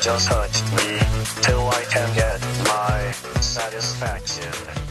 Just touch me, till I can get my satisfaction.